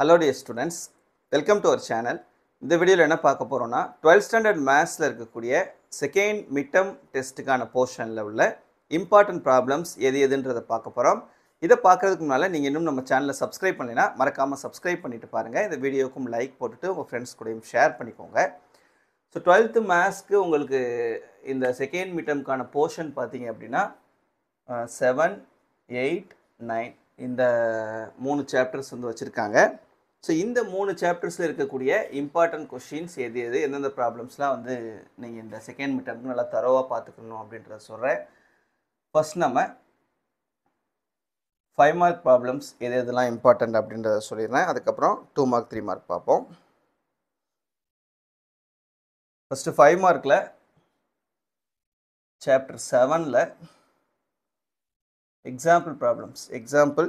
Hello dear students welcome to our channel இந்த வீடியோவில் என்ன பார்க்க போகிறோன்னா டுவெல்த் ஸ்டாண்டர்ட் மேத்ஸில் இருக்கக்கூடிய செகண்ட் மிட்டம் டெஸ்ட்டுக்கான போர்ஷனில் உள்ள இம்பார்ட்டன்ட் ப்ராப்ளம்ஸ் எது எதுன்றதை பார்க்க போகிறோம் இதை பார்க்குறதுக்கு முன்னால் நீங்கள் இன்னும் நம்ம சேனலை சப்ஸ்கிரைப் பண்ணலைன்னா மறக்காமல் சப்ஸ்கிரைப் பண்ணிட்டு பாருங்கள் இந்த வீடியோக்கும் லைக் போட்டுட்டு உங்கள் ஃப்ரெண்ட்ஸ் கூடயும் ஷேர் பண்ணிக்கோங்க. ஸோ டுவெல்த்து மேத்ஸ்க்கு உங்களுக்கு இந்த செகண்ட் மிட்டம்க்கான போர்ஷன் பார்த்தீங்க அப்படின்னா செவன் எயிட் நைன் இந்த மூணு சாப்டர்ஸ் வந்து வச்சுருக்காங்க. ஸோ இந்த மூணு சாப்டர்ஸில் இருக்கக்கூடிய இம்பார்ட்டன்ட் கொஷின்ஸ் எது எது எந்தெந்த ப்ராப்ளம்ஸ்லாம் வந்து நீங்கள் இந்த செகண்ட் மீட்டருக்கு நல்லா தரோவாக பார்த்துக்கணும் அப்படின்றத சொல்கிறேன் ஃபர்ஸ்ட் நம்ம ஃபைவ் மார்க் ப்ராப்ளம்ஸ் எது எதெல்லாம் இம்பார்ட்டண்ட் அப்படின்றத சொல்லிடுறேன். அதுக்கப்புறம் டூ மார்க் த்ரீ மார்க் பார்ப்போம். ஃபஸ்ட்டு ஃபைவ் மார்க்கில் சாப்டர் செவனில் எக்ஸாம்பிள் ப்ராப்ளம்ஸ் எக்ஸாம்பிள்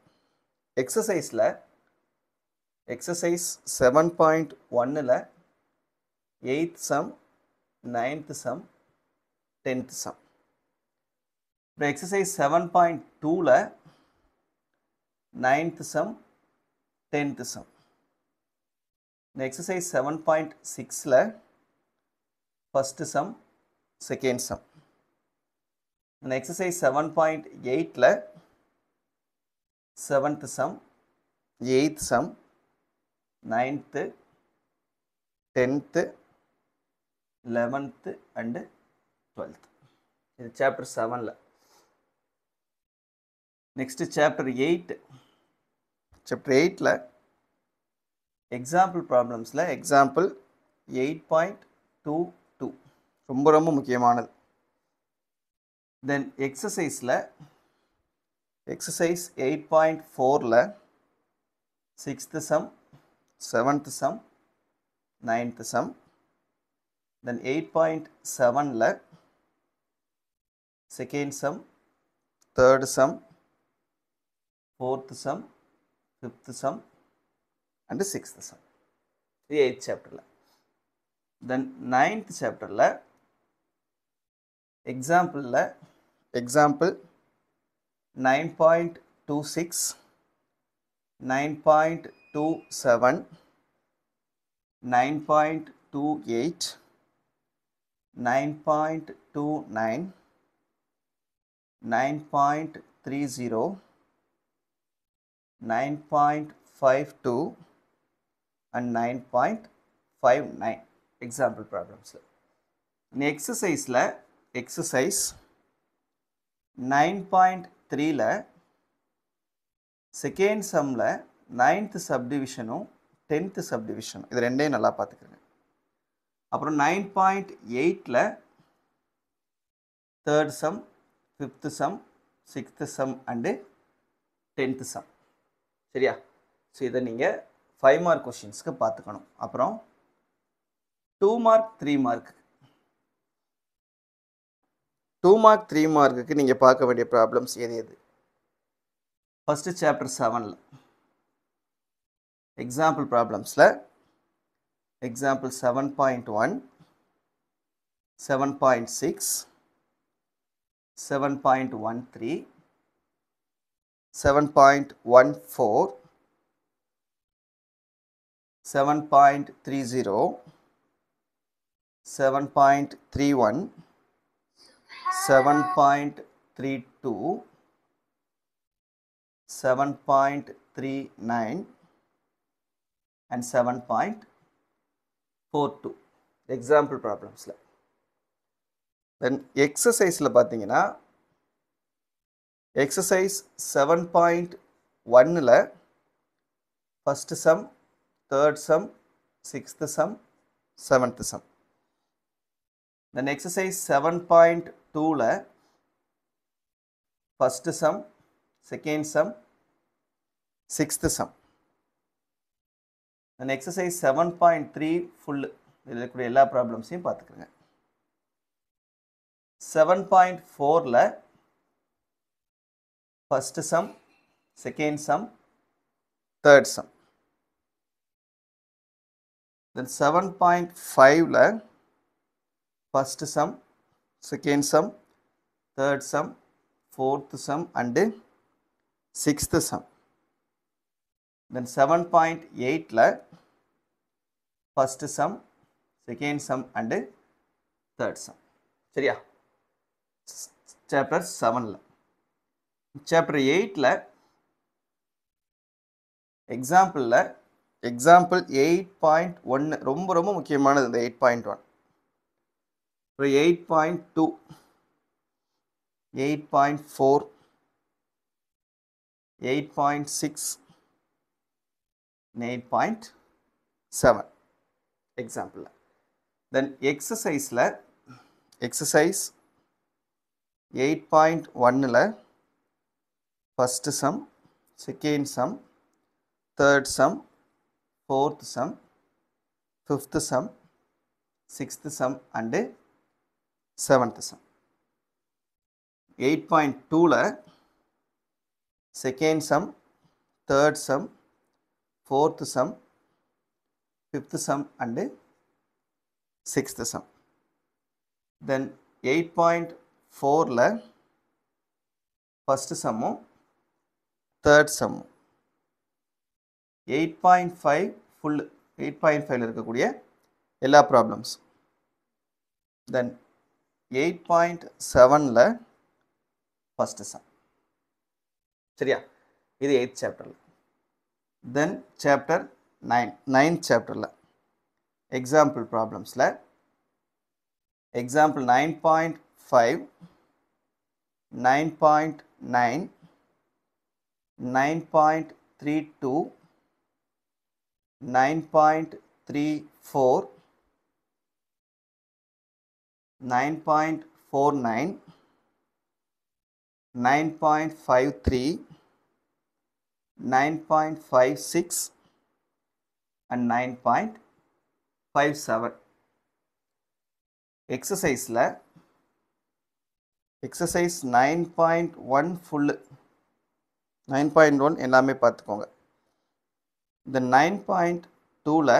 எக்ஸசைஸில் எக்ஸசைஸ் செவன் பாயிண்ட் ஒன்னில் eighth sum ninth sum tenth sum இப்போ எக்ஸசைஸ் செவன் பாயிண்ட் டூவில் நைன்த்து சம் டென்த்து சம் இந்த எக்ஸசைஸ் செவன் பாயிண்ட் சிக்ஸில் ஃபஸ்ட்டு சம் செகண்ட் சம் இந்த எக்ஸசைஸ் செவன் பாயிண்ட் எயிட்டில் seventh sum eighth sum ninth tenth eleventh and twelfth இது chapter செவனில் next chapter eight chapter எயிட்டில் example ப்ராப்ளம்ஸில் example eight point two two ரொம்ப ரொம்ப முக்கியமானது. தென் எக்ஸசைஸில் எக்ஸசைஸ் எயிட் பாயிண்ட் ஃபோரில் sixth sum seventh sum ninth sum then eight point செவனில் second sum third sum fourth sum fifth sum and sixth sum இது eighth சாப்டரில் then ninth சாப்டரில் எக்ஸாம்பிளில் example 9.26 9.27 9.28 9.29 9.30 9.52 and 9.59 example problems. In exercise la exercise த்ரீல second சம்மில் ninth சப்டிவிஷனும் tenth சப்டிவிஷனும் இது ரெண்டையும் நல்லா பார்த்துக்கிறேங்க அப்புறம் நைன் பாயிண்ட் எயிட்டில் third sum fifth sum sixth sum and tenth sum சரியா? ஸோ இதை நீங்கள் ஃபைவ் மார்க் கொஷின்ஸ்க்கு பார்த்துக்கணும். அப்புறம் two mark three mark two mark three மார்க்குக்கு நீங்கள் பார்க்க வேண்டிய ப்ராப்ளம்ஸ் எது எது? ஃபஸ்ட்டு சாப்டர் செவனில் example ப்ராப்ளம்ஸில் example seven point one seven point six seven point one three seven point one four seven point three zero seven point three one 7.32 7.39 and 7.42 example problemsல then exerciseல பார்த்தீங்கன்னா exercise 7.1ல first sum third sum sixth sum then exercise seven point டூவில் first sum second sum sixth sum then exercise seven point three full இதில் இருக்கக்கூடிய எல்லா ப்ராப்ளம்ஸையும் பார்த்துக்குங்க. செவன் பாயிண்ட் ஃபோரில் first sum second sum third sum then seven point ஃபைவ்ல first sum second sum third sum fourth sum and sixth sum then seven point எயிட்டில் first sum second sum and third sum சரியா? Chapter செவனில் chapter எயிட்டில் எக்ஸாம்பிளில் example eight point ஒன்று ரொம்ப ரொம்ப முக்கியமானது இந்த eight point one 8.2 8.4 8.6 8.7 example. Then exercise la, exercise 8.1ல first sum second sum third sum fourth sum fifth sum sixth sum and seventh sum eight point டூவில் second sum third sum fourth sum fifth sum and sixth sum then eight point ஃபோரில் first சம்மும் third சம்மும் eight point five full eight point ஃபைவ்ல இருக்கக்கூடிய எல்லா problems then eight point செவனில் first sum சரியா? இது eighth சாப்டரில் தென் சாப்டர் நைன் நைன்த் சாப்டரில் example ப்ராப்ளம்ஸில் example nine point five nine point nine nine point three two nine point three four nine point four nine nine point five three nine point five six and nine point five seven. எக்ஸசைஸில் exercise nine point one full nine point one எல்லாமே பார்த்துக்கோங்க. இந்த nine point டூவில்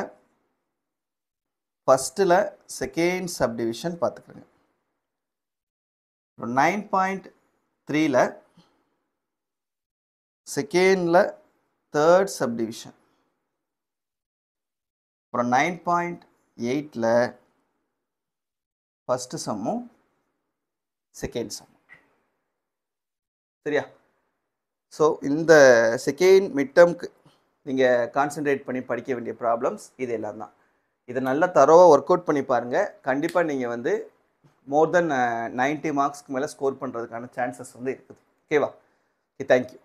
ஃபஸ்ட்டில் second subdivision பார்த்துக்கிறேங்க nine point த்ரீல செகண்டில் third subdivision அப்புறம் nine point எயிட்டில் ஃபஸ்ட்டு சம்மும் செகண்ட் சம் சரியா? ஸோ இந்த செகண்ட் மிட்டம்க்கு நீங்கள் கான்சென்ட்ரேட் பண்ணி படிக்க வேண்டிய ப்ராப்ளம்ஸ் இது எல்லாம் தான் இதை நல்லா தரோவாக ஒர்க் அவுட் பண்ணி பாருங்கள் கண்டிப்பாக நீங்கள் வந்து மோர் தென் நைன்ட்டி மார்க்ஸ்க்கு மேலே ஸ்கோர் பண்ணுறதுக்கான சான்சஸ் வந்து இருக்குது. ஓகேவா ஓகே தேங்க்யூ